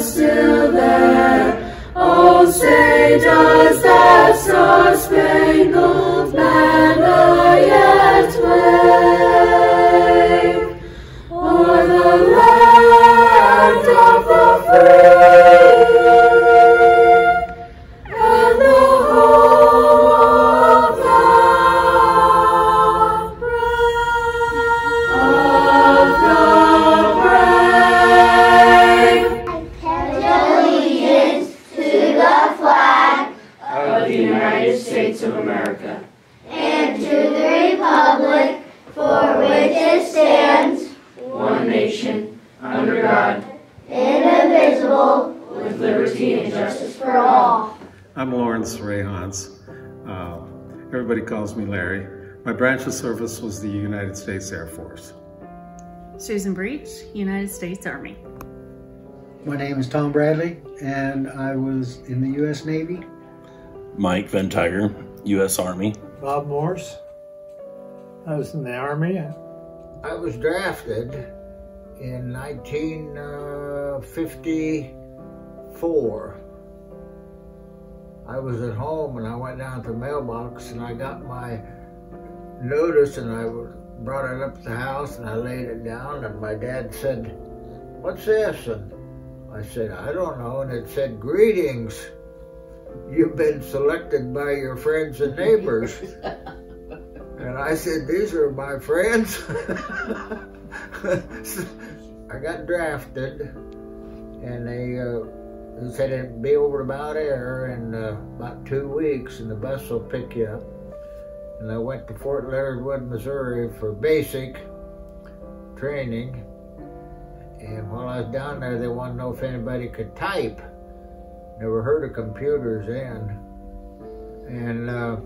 still there. Oh, say does that star-spangled banner yet wave o'er the land of the free branch of service was the United States Air Force. Susan Breach, United States Army. My name is Tom Bradley, and I was in the U.S. Navy. Mike Van Tiger, U.S. Army. Bob Morse. I was in the Army. I was drafted in 1954. Uh, I was at home and I went down to the mailbox and I got my notice and I brought it up to the house and I laid it down and my dad said, What's this? And I said, I don't know. And it said, Greetings. You've been selected by your friends and neighbors. And I said, these are my friends. I got drafted and they, uh, they said it'd be over to Mount Ayr in uh, about two weeks and the bus will pick you up. And I went to Fort Leonard Wood, Missouri for basic training. And while I was down there, they wanted to know if anybody could type. Never heard of computers then. And uh,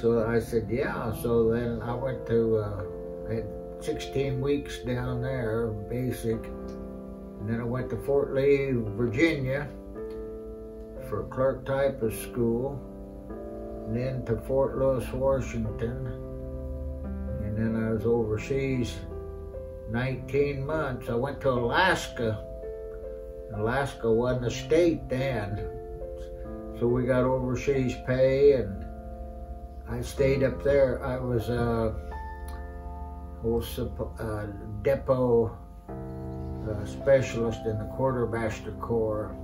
so I said, yeah. So then I went to, uh, I had 16 weeks down there, basic. And then I went to Fort Lee, Virginia for clerk typist school. And then to Fort Lewis, Washington. And then I was overseas 19 months. I went to Alaska. Alaska wasn't a state then. So we got overseas pay and I stayed up there. I was a uh, depot uh, specialist in the quartermaster corps.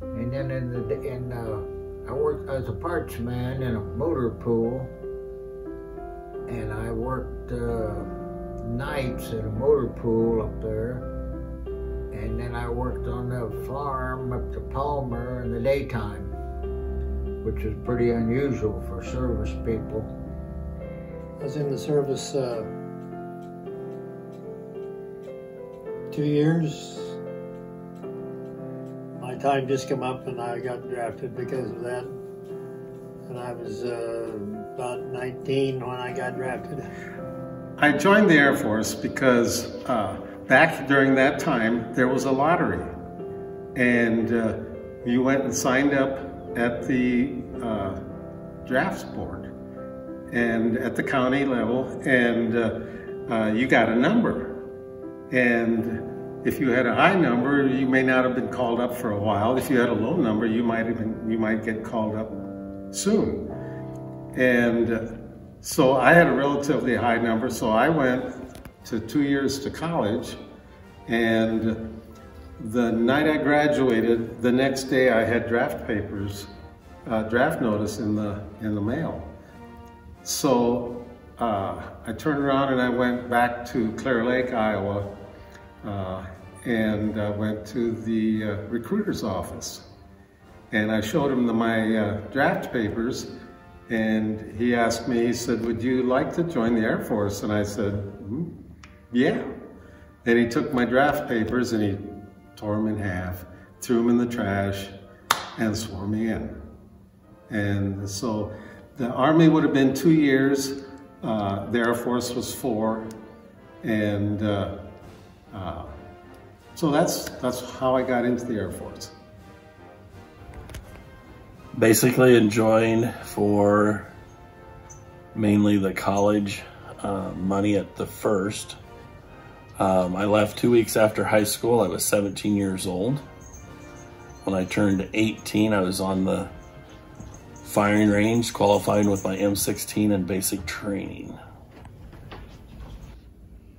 And then in the in uh, I worked as a parts man in a motor pool, and I worked uh, nights at a motor pool up there. And then I worked on the farm up to Palmer in the daytime which is pretty unusual for service people. I was in the service uh, two years. Time just come up and I got drafted because of that. And I was uh, about 19 when I got drafted. I joined the Air Force because uh, back during that time there was a lottery, and uh, you went and signed up at the uh, drafts board and at the county level, and uh, uh, you got a number. And if you had a high number, you may not have been called up for a while. If you had a low number, you might even you might get called up soon. And uh, so I had a relatively high number, so I went to two years to college, and the night I graduated, the next day I had draft papers, uh, draft notice in the in the mail. So uh, I turned around and I went back to Clear Lake, Iowa, uh, and uh, went to the uh, recruiter's office. And I showed him the, my uh, draft papers and he asked me, he said, would you like to join the Air Force? And I said, mm, yeah. And he took my draft papers and he tore them in half, threw them in the trash, and swore me in. And so the Army would have been two years, uh, the Air Force was four, and uh, uh, so that's, that's how I got into the Air Force. Basically enjoying for mainly the college uh, money at the first. Um, I left two weeks after high school. I was 17 years old. When I turned 18, I was on the firing range, qualifying with my M16 and basic training.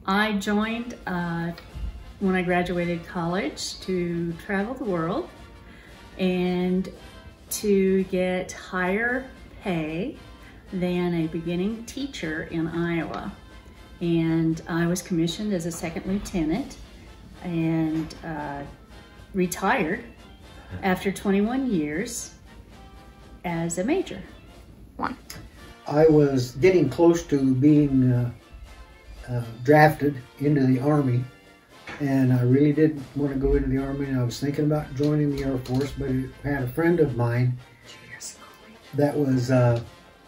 I joined uh, when I graduated college to travel the world and to get higher pay than a beginning teacher in Iowa. And I was commissioned as a second lieutenant and uh, retired after 21 years as a major. One. I was getting close to being uh, uh, drafted into the Army, and I really did want to go into the Army, I was thinking about joining the Air Force, but I had a friend of mine that was, uh,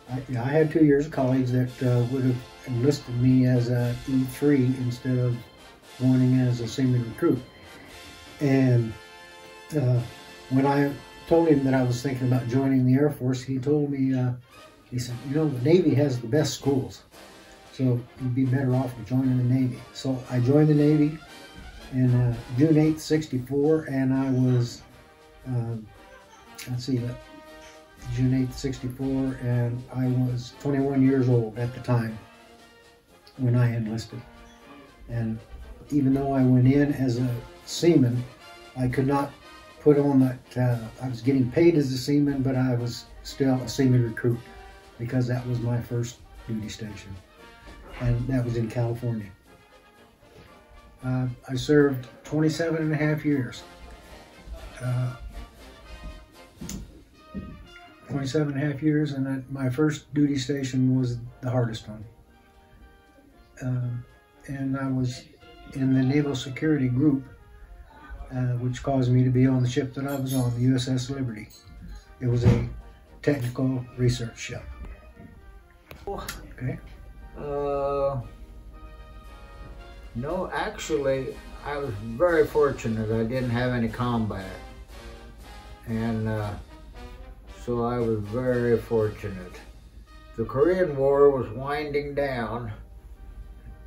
I, I, had two years of college that uh, would have enlisted me as a E3 instead of wanting as a seaman recruit. And uh, when I told him that I was thinking about joining the Air Force, he told me, uh, he said, you know, the Navy has the best schools. So you'd be better off joining the Navy. So I joined the Navy in uh, June 8th, 64, and I was, um, let's see, June 8th, 64, and I was 21 years old at the time when I enlisted. And even though I went in as a seaman, I could not put on that, uh, I was getting paid as a seaman, but I was still a seaman recruit because that was my first duty station. And that was in California. Uh, I served 27 and a half years. Uh, 27 and a half years, and I, my first duty station was the hardest one. Um, and I was in the Naval Security Group uh, which caused me to be on the ship that I was on, the USS Liberty. It was a technical research ship. Okay. Uh, no, actually, I was very fortunate. I didn't have any combat. And uh, so I was very fortunate. The Korean War was winding down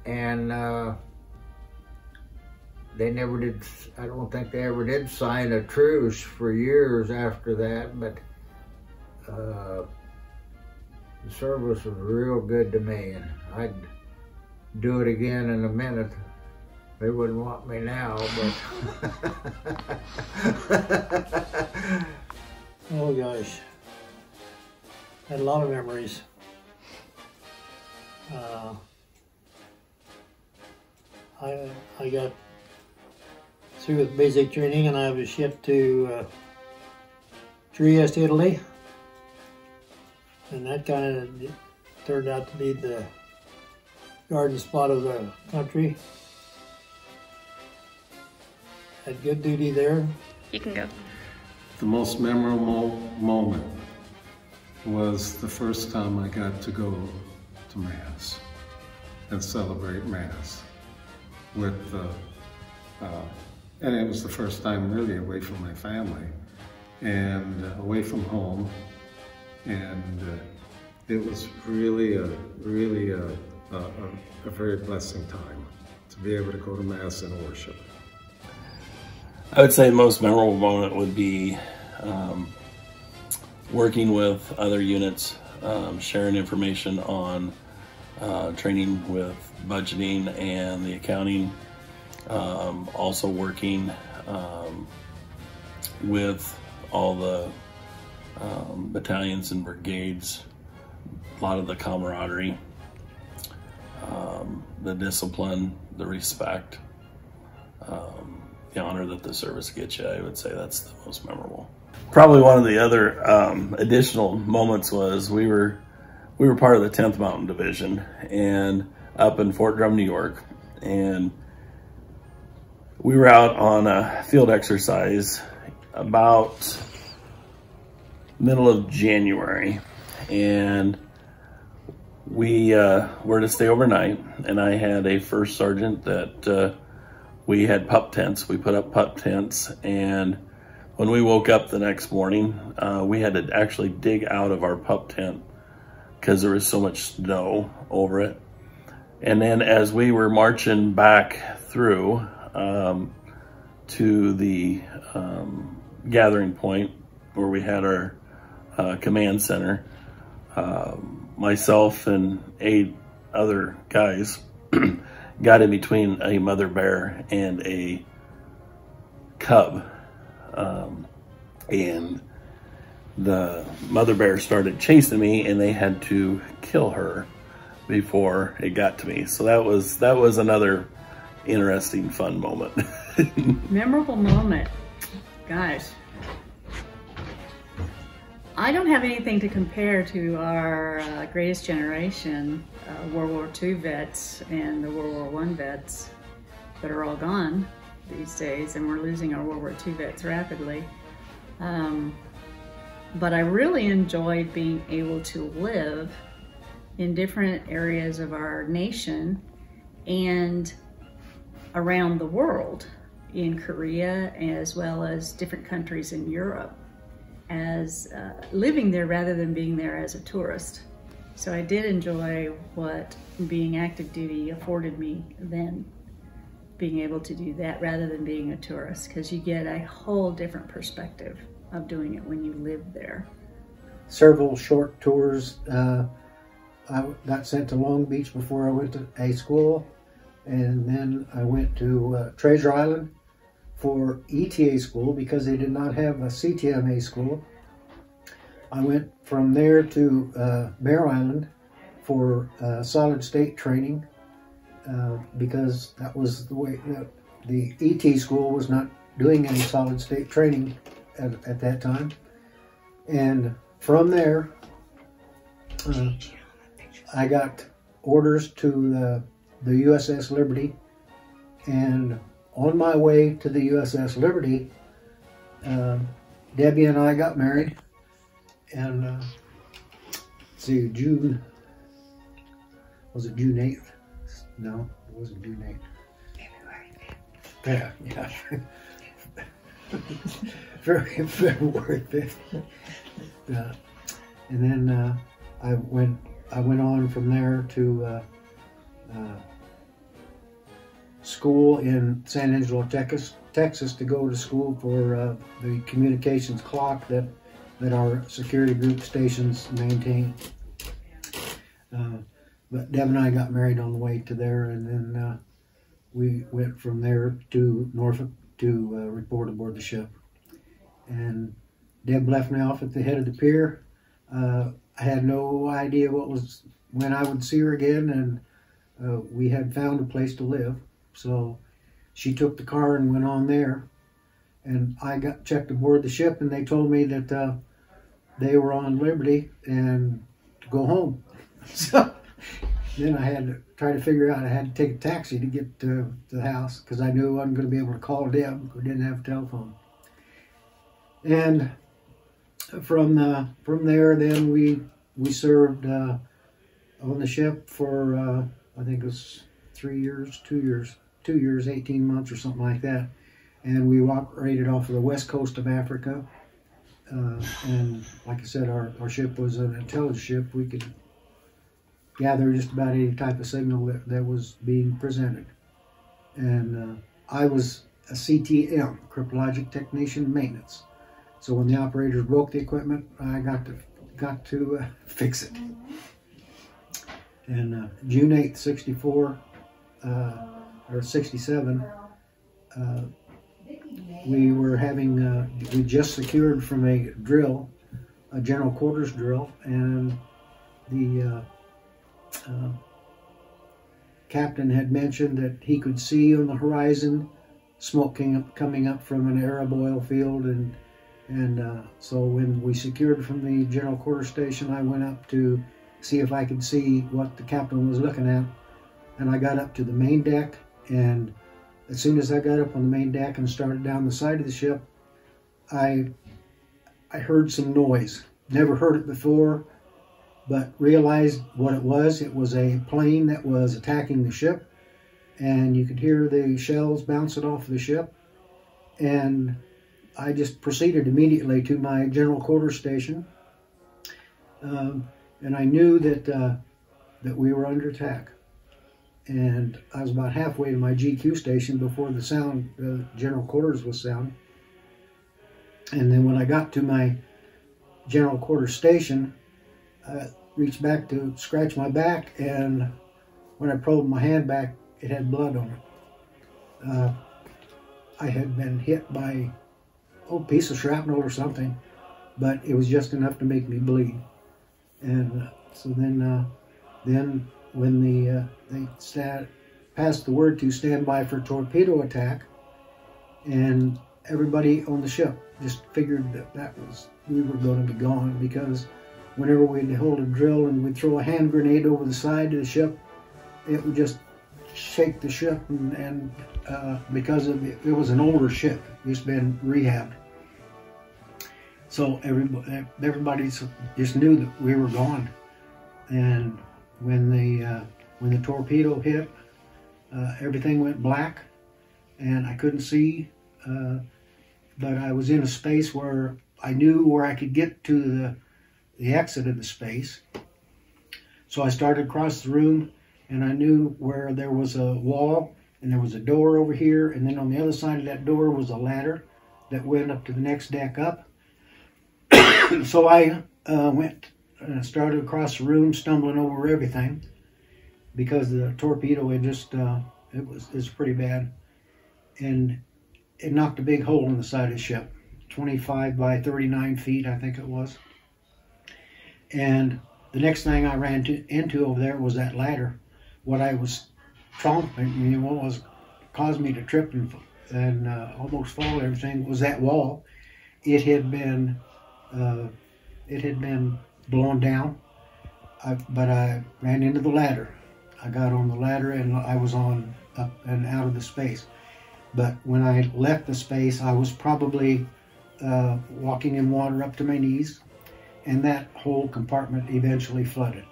and uh, they never did, I don't think they ever did sign a truce for years after that, but uh, the service was real good to me, and I'd do it again in a minute. They wouldn't want me now, but. oh gosh. Had a lot of memories. Uh, I, I got through with basic training and I was shipped to uh, Trieste, Italy. And that kind of turned out to be the garden spot of the country. Had good duty there. You can go. The most memorable moment was the first time I got to go to Mass and celebrate Mass with the uh, and it was the first time really away from my family and uh, away from home. And uh, it was really a, really a, a, a, very blessing time to be able to go to Mass and worship. I would say most memorable moment would be um, working with other units, um, sharing information on uh, training with budgeting and the accounting um, also working um, with all the um, battalions and brigades, a lot of the camaraderie, the discipline, the respect. Um, the honor that the service gets you, I would say that's the most memorable. Probably one of the other um, additional moments was we were we were part of the 10th Mountain Division and up in Fort Drum, New York, and we were out on a field exercise about middle of January, and we uh, were to stay overnight, and I had a first sergeant that uh, we had pup tents. We put up pup tents, and when we woke up the next morning, uh, we had to actually dig out of our pup tent because there was so much snow over it. And then as we were marching back through um, to the um, gathering point where we had our uh, command center, uh, myself and eight other guys got in between a mother bear and a cub. Um, and the mother bear started chasing me and they had to kill her before it got to me. So that was that was another interesting fun moment. Memorable moment. Gosh. I don't have anything to compare to our uh, greatest generation, uh, World War II vets and the World War I vets that are all gone these days, and we're losing our World War II vets rapidly. Um, but I really enjoyed being able to live in different areas of our nation and around the world in Korea as well as different countries in Europe as uh, living there rather than being there as a tourist. So I did enjoy what being active duty afforded me then, being able to do that rather than being a tourist because you get a whole different perspective of doing it when you live there. Several short tours. Uh, I got sent to Long Beach before I went to a school, and then I went to uh, Treasure Island for ETA school because they did not have a CTMA school. I went from there to uh, Mare Island for uh, solid state training uh, because that was the way that the ET school was not doing any solid state training at, at that time. And from there, uh, I got orders to the, the USS Liberty. And on my way to the USS Liberty, uh, Debbie and I got married. And uh, see, June, was it June 8th? No, it wasn't June 8th. February 5th. Yeah, yeah. February, February 5th. Uh, and then uh, I went I went on from there to uh, uh, school in San Angelo, Texas, Texas to go to school for uh, the communications clock that that our security group stations maintain. Uh, but Deb and I got married on the way to there, and then uh, we went from there to Norfolk to uh, report aboard the ship. And Deb left me off at the head of the pier. Uh, I had no idea what was when I would see her again, and uh, we had found a place to live. So she took the car and went on there, and I got checked aboard the ship, and they told me that uh, they were on Liberty and to go home. So then I had to try to figure out I had to take a taxi to get to, the house because I knew I wasn't going to be able to call Deb. We didn't have a telephone. And from the, from there, then we we served uh, on the ship for uh, I think it was three years, two years, two years, eighteen months or something like that. And we operated off of the west coast of Africa. Uh, and like I said, our, our ship was an intelligence ship. We could gather just about any type of signal that, that was being presented. And uh, I was a CTM, Cryptologic Technician Maintenance. So when the operators broke the equipment, I got to got to uh, fix it. And uh, June 8th, 64, uh, or 67, uh, we were having, uh, we just secured from a drill, a general quarters drill, and the captain had mentioned that he could see on the horizon smoke up, coming up from an Arab oil field. And, and uh, so when we secured from the general quarters station, I went up to see if I could see what the captain was looking at. And I got up to the main deck and as soon as I got up on the main deck and started down the side of the ship, I I heard some noise. Never heard it before, but realized what it was. It was a plane that was attacking the ship, and you could hear the shells bouncing off the ship. And I just proceeded immediately to my general quarters station, um, and I knew that uh, that we were under attack and I was about halfway to my GQ station before the sound, uh, general quarters was sound. And then when I got to my general quarters station, I reached back to scratch my back, and when I probed my hand back, it had blood on it. Uh, I had been hit by a piece of shrapnel or something, but it was just enough to make me bleed. And uh, so then, uh, then when the uh, they stat, passed the word to stand by for torpedo attack, and everybody on the ship just figured that that was we were going to be gone because whenever we'd hold a drill and we'd throw a hand grenade over the side of the ship, it would just shake the ship and, and uh, because of it, it was an older ship, just been rehabbed. So everybody, everybody just knew that we were gone, and when the uh, when the torpedo hit, uh, everything went black, and I couldn't see. Uh, but I was in a space where I knew where I could get to the the exit of the space. So I started across the room, and I knew where there was a wall and there was a door over here, and then on the other side of that door was a ladder that went up to the next deck up. so I uh, went and I started across the room, stumbling over everything because the torpedo had just, uh, it was it's pretty bad. And it knocked a big hole in the side of the ship, 25 by 39 feet, I think it was. And the next thing I ran to, into over there was that ladder. What I was tromping, you know, what was caused me to trip and, and uh, almost fall everything was that wall. It had been, uh, it had been blown down. I, but I ran into the ladder. I got on the ladder and I was on up and out of the space. But when I left the space, I was probably uh, walking in water up to my knees, and that whole compartment eventually flooded.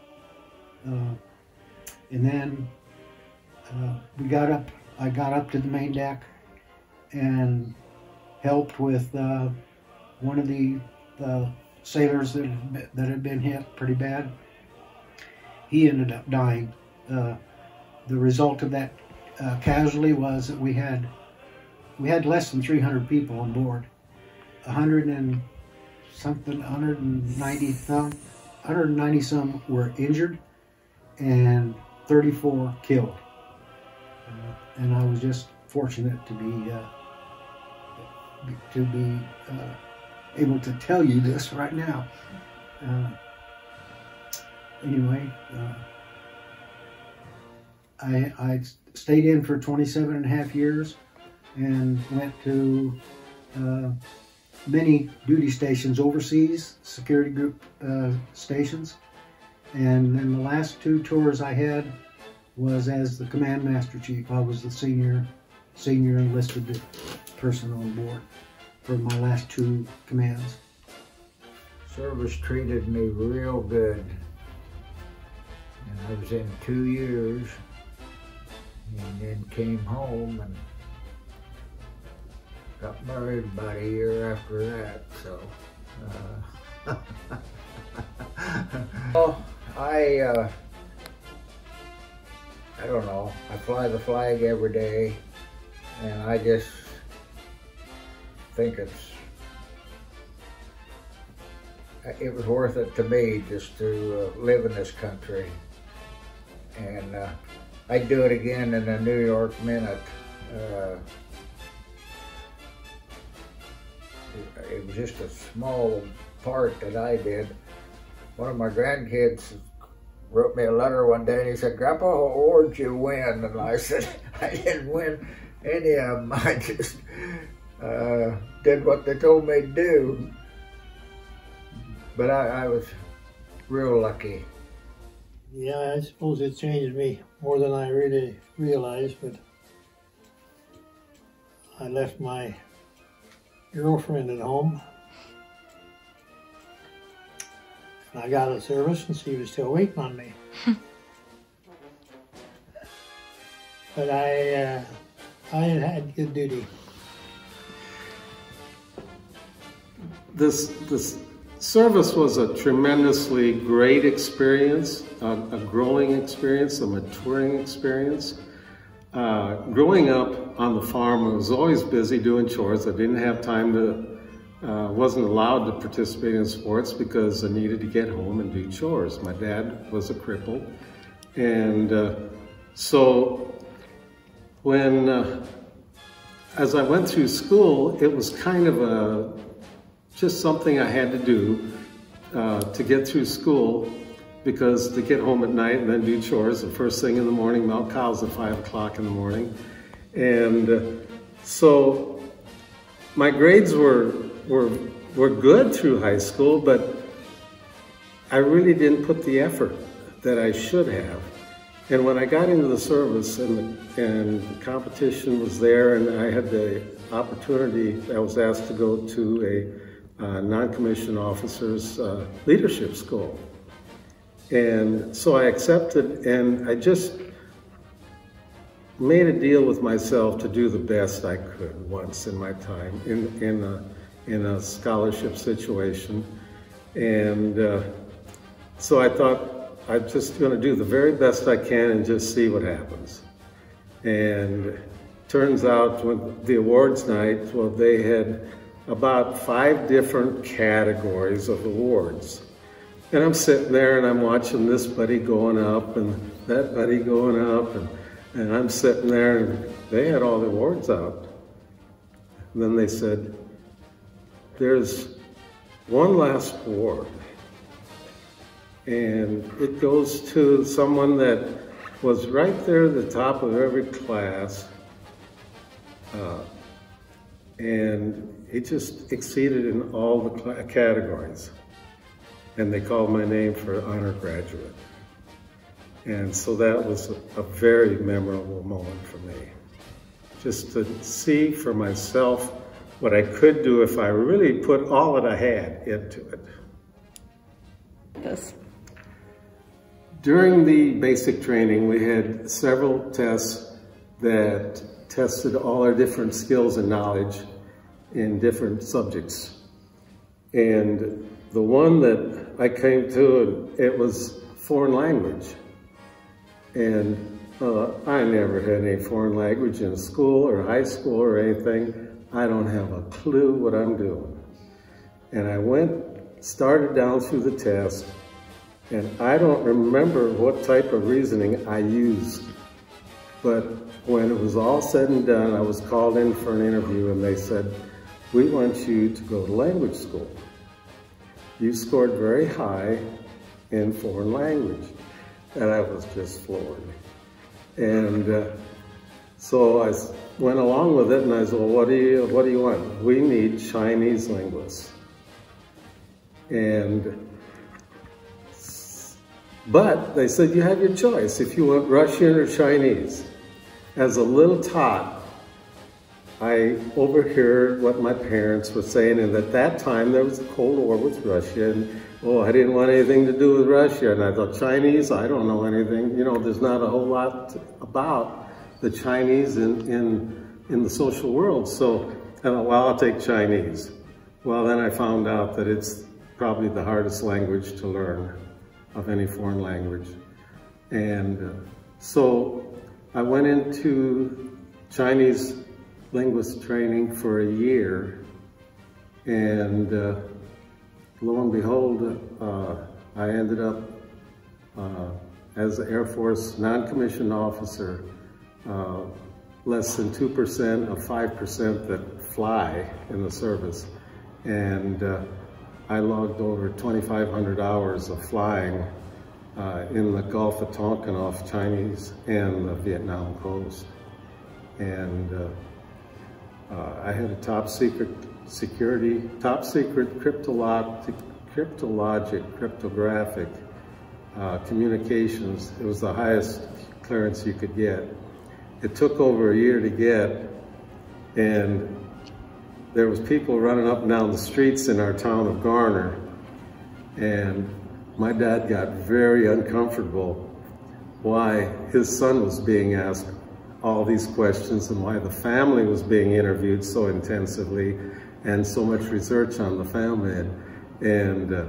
Uh, and then uh, we got up. I got up to the main deck and helped with uh, one of the sailors that had, that had been hit pretty bad. He ended up dying. Uh, the result of that uh, casualty was that we had we had less than 300 people on board. 100 and something, 190 some, 190 some were injured, and 34 killed. Uh, and I was just fortunate to be uh, to be uh, able to tell you this right now. Uh, anyway, uh, I, I stayed in for 27 and a half years and went to uh, many duty stations overseas, security group uh, stations. And then the last two tours I had was as the command master chief. I was the senior senior enlisted person on board for my last two commands. Service treated me real good. And I was in two years and then came home and got married about a year after that, so. Uh, well, I, uh, I don't know, I fly the flag every day and I just think it's it was worth it to me just to uh, live in this country. And uh, I'd do it again in a New York minute. Uh, it, was just a small part that I did. One of my grandkids wrote me a letter one day and he said, Grandpa, what award you win? And I said, I didn't win any of them. I just uh, did what they told me to do. But I, I was real lucky. Yeah, I suppose it changed me more than I really realized, but I left my girlfriend at home. And I got a service and she was still waiting on me. but I, uh, I had had good duty. This, this service was a tremendously great experience, a, a growing experience, a maturing experience. Uh, growing up on the farm, I was always busy doing chores. I didn't have time to, uh, wasn't allowed to participate in sports because I needed to get home and do chores. My dad was a cripple. And uh, so when, uh, as I went through school, it was kind of a, just something I had to do uh, to get through school because to get home at night and then do chores the first thing in the morning, milk cows at five o'clock in the morning. And uh, so my grades were, were, were good through high school, but I really didn't put the effort that I should have. And when I got into the service and, and the competition was there and I had the opportunity, I was asked to go to a uh, non-commissioned officers uh, leadership school. And so I accepted and I just made a deal with myself to do the best I could once in my time in, in, a, in a scholarship situation. And uh, so I thought I'm just going to do the very best I can and just see what happens. And turns out when the awards night, well, they had about five different categories of awards. And I'm sitting there and I'm watching this buddy going up and that buddy going up and, and I'm sitting there and they had all the awards out. And then they said, there's one last award. And it goes to someone that was right there at the top of every class. Uh, and it just exceeded in all the categories and they called my name for honor graduate. And so that was a, a very memorable moment for me. Just to see for myself what I could do if I really put all that I had into it. This. During the basic training, we had several tests that tested all our different skills and knowledge in different subjects. And the one that I came to, it was foreign language. And uh, I never had any foreign language in school or high school or anything. I don't have a clue what I'm doing. And I went, started down through the test, and I don't remember what type of reasoning I used. But when it was all said and done, I was called in for an interview and they said, we want you to go to language school you scored very high in foreign language. And I was just floored. And uh, so I went along with it and I said, well, what do you, what do you want? We need Chinese linguists. And, but they said, you have your choice if you want Russian or Chinese. As a little tot, I overheard what my parents were saying, and at that time there was a Cold War with Russia, and oh, I didn't want anything to do with Russia. And I thought, Chinese, I don't know anything. You know, there's not a whole lot about the Chinese in, in, in the social world. So I thought, well, I'll take Chinese. Well, then I found out that it's probably the hardest language to learn of any foreign language. And uh, so I went into Chinese linguist training for a year. And uh, lo and behold, uh, I ended up uh, as an Air Force non-commissioned officer, uh, less than 2% of 5% that fly in the service. And uh, I logged over 2,500 hours of flying uh, in the Gulf of Tonkin off Chinese and the Vietnam coast. and uh, I had a top secret security, top secret cryptologic, cryptologic cryptographic uh, communications. It was the highest clearance you could get. It took over a year to get, and there was people running up and down the streets in our town of Garner, and my dad got very uncomfortable why his son was being asked all these questions and why the family was being interviewed so intensively and so much research on the family. And, uh,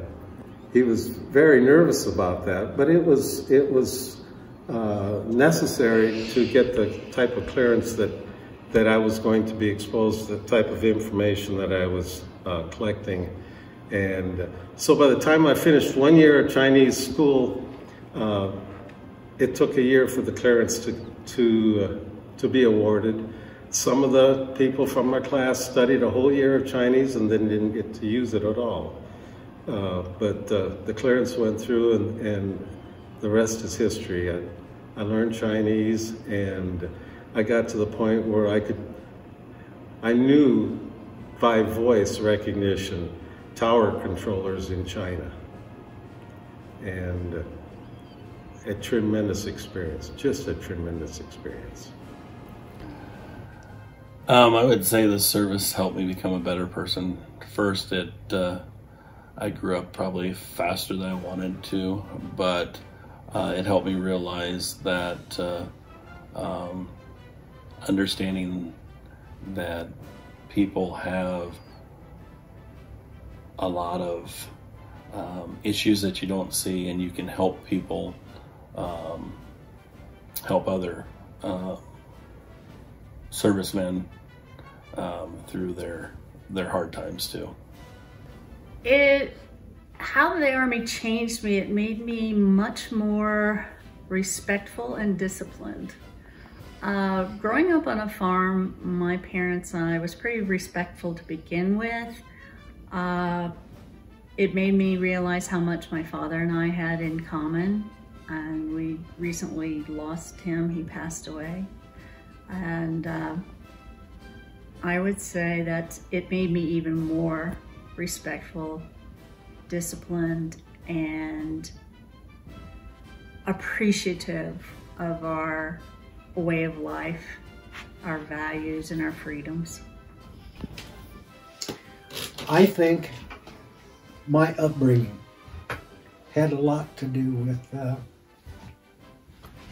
he was very nervous about that, but it was, it was uh, necessary to get the type of clearance that, that I was going to be exposed to the type of information that I was uh, collecting. And so by the time I finished one year at Chinese school, uh, it took a year for the clearance to, to, uh, to be awarded. Some of the people from my class studied a whole year of Chinese and then didn't get to use it at all. Uh, but uh, the clearance went through and, and the rest is history. I, I learned Chinese and I got to the point where I could, I knew by voice recognition tower controllers in China. And a tremendous experience, just a tremendous experience. Um, I would say the service helped me become a better person. First, it uh, I grew up probably faster than I wanted to, but uh, it helped me realize that uh, um, understanding that people have a lot of um, issues that you don't see, and you can help people um, help other uh, servicemen um, through their their hard times too. It how the army changed me. It made me much more respectful and disciplined. Uh, growing up on a farm, my parents and I was pretty respectful to begin with. Uh, it made me realize how much my father and I had in common and we recently lost him. He passed away. And uh, I would say that it made me even more respectful, disciplined, and appreciative of our way of life, our values, and our freedoms. I think my upbringing had a lot to do with uh,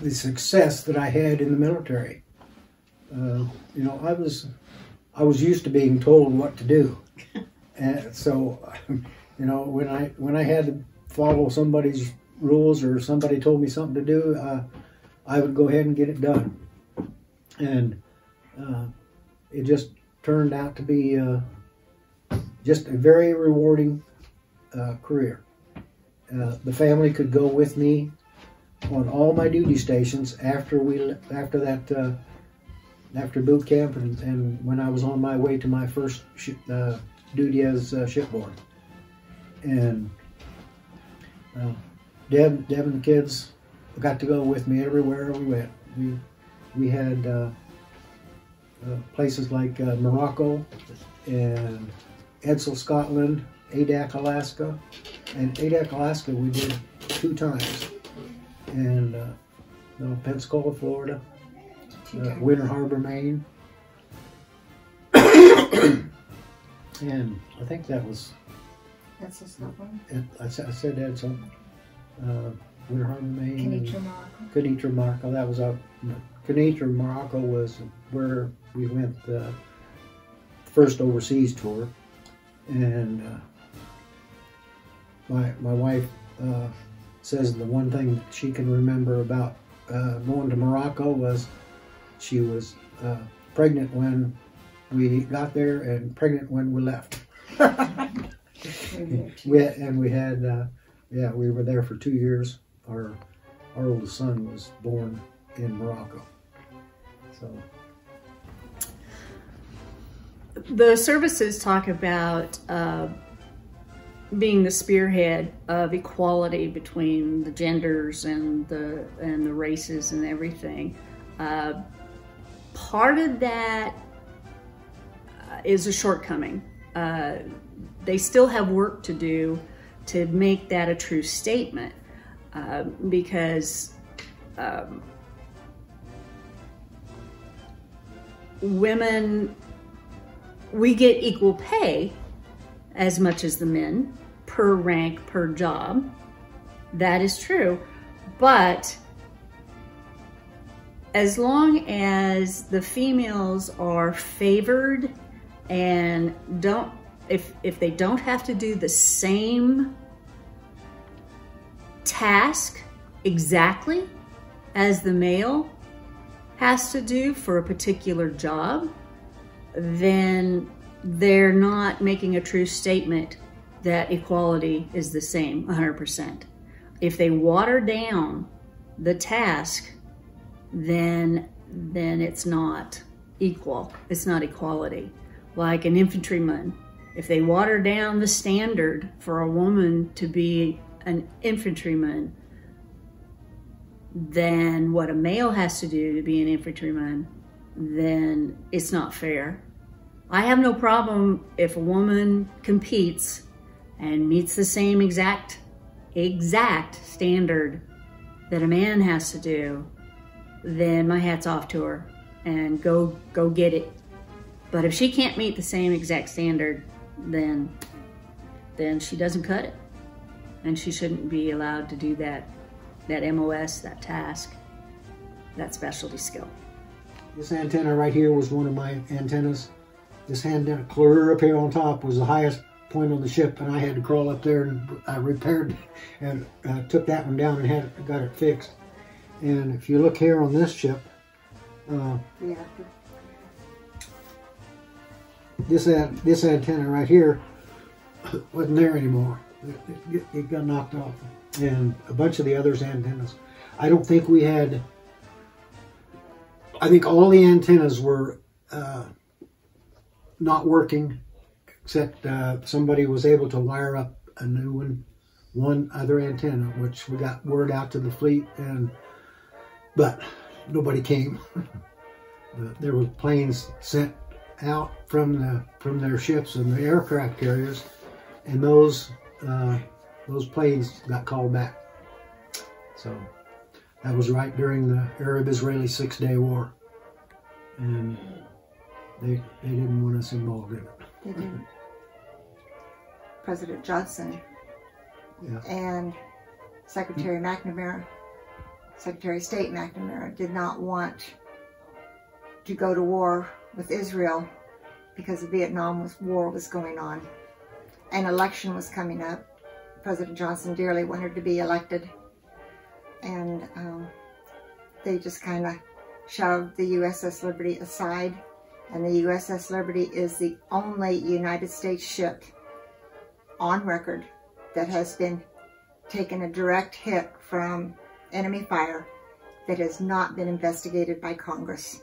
the success that I had in the military. Uh, you know, I was I was used to being told what to do, and so you know when I when I had to follow somebody's rules or somebody told me something to do, uh, I would go ahead and get it done, and uh, it just turned out to be uh, just a very rewarding uh, career. Uh, the family could go with me on all my duty stations after we after that uh, after boot camp and, and, when I was on my way to my first uh, duty as uh, shipboard. And uh, Deb, Deb and the kids got to go with me everywhere we went. We we had uh, uh, places like Morocco and Edzell, Scotland, Adak, Alaska, and Adak, Alaska we did two times and uh, no, Pensacola, Florida, uh, Winter Harbor, Maine, and I think that was. That's a one. I, I said that some. Uh, Winter Harbor, Maine. Kenitra, Morocco. Kenitra, Morocco. That was up. Kenitra, Morocco was where we went the first overseas tour, and uh, my my wife uh, says the one thing she can remember about uh, going to Morocco was she was uh, pregnant when we got there and pregnant when we left. we had, and we had, uh, yeah, we were there for two years. Our our oldest son was born in Morocco. So the services talk about uh, being the spearhead of equality between the genders and the and the races and everything. Uh, part of that uh, is a shortcoming. Uh, they still have work to do to make that a true statement uh, because um, women, we get equal pay as much as the men per rank, per job. That is true. But as long as the females are favored and don't if if they don't have to do the same task exactly as the male has to do for a particular job, then they're not making a true statement that equality is the same 100%. If they water down the task, then then it's not equal. It's not equality. Like an infantryman, if they water down the standard for a woman to be an infantryman, then what a male has to do to be an infantryman, then it's not fair. I have no problem if a woman competes and meets the same exact exact standard that a man has to do, then my hat's off to her and go go get it. But if she can't meet the same exact standard, then then she doesn't cut it. And she shouldn't be allowed to do that that MOS, that task, that specialty skill. This antenna right here was one of my antennas. This antenna clear up here on top was the highest point on the ship and I had to crawl up there and I repaired it and uh, took that one down and had it, got it fixed. And if you look here on this ship, uh, this this antenna right here wasn't there anymore. It, it, it got knocked off and a bunch of the others antennas. I don't think we had, I think all the antennas were uh, not working except uh, somebody was able to wire up a new one, one other antenna, which we got word out to the fleet and, but nobody came. there were planes sent out from the from their ships and the aircraft carriers, and those uh, those planes got called back. So that was right during the Arab-Israeli Six-Day War. And they, they didn't want us involved in it. They didn't. President Johnson yeah. and Secretary McNamara, Secretary of State McNamara, did not want to go to war with Israel because the Vietnam War was going on. An election was coming up. President Johnson dearly wanted to be elected. And um, they just kind of shoved the USS Liberty aside. And the USS Liberty is the only United States ship on record that has been taken a direct hit from enemy fire that has not been investigated by Congress.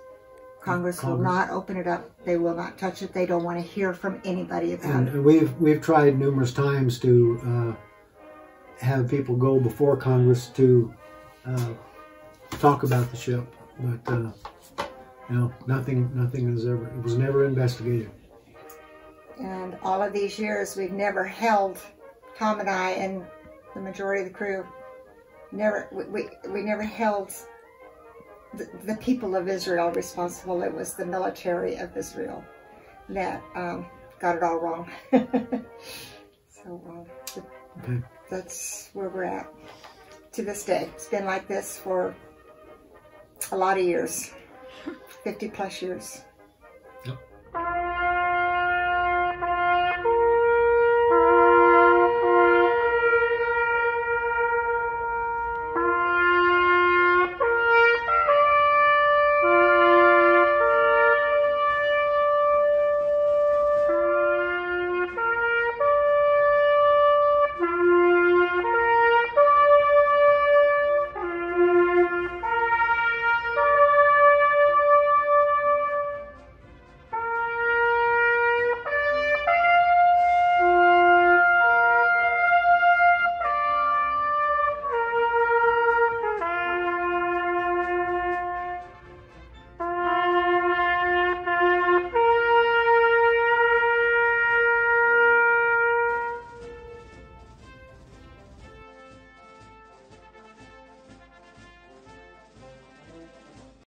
Congress, Congress, will not open it up. They will not touch it. They don't want to hear from anybody about and, it. And we've we've tried numerous times to uh, have people go before Congress to uh, talk about the ship, but uh, you know, nothing, nothing is ever, it was never investigated. And all of these years, we've never held Tom and I and the majority of the crew. Never, we, we, we never held the, the, people of Israel responsible. It was the military of Israel that um, got it all wrong. so, uh, okay that's where we're at to this day. It's been like this for a lot of years, 50 plus years.